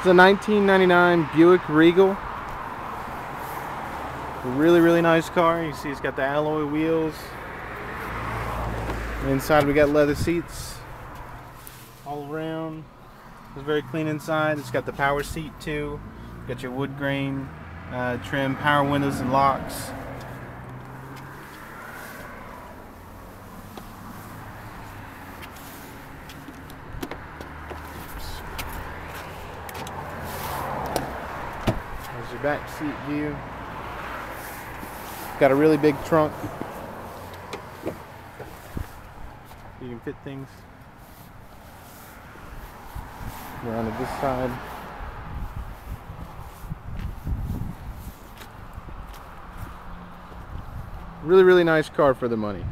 It's a 1999 Buick Regal. Really, really nice car. You see it's got the alloy wheels. Inside we got leather seats all around. It's very clean inside. It's got the power seat too. Got your wood grain uh, trim, power windows and locks. There's your back seat view. Got a really big trunk. You can fit things around to this side. Really, really nice car for the money.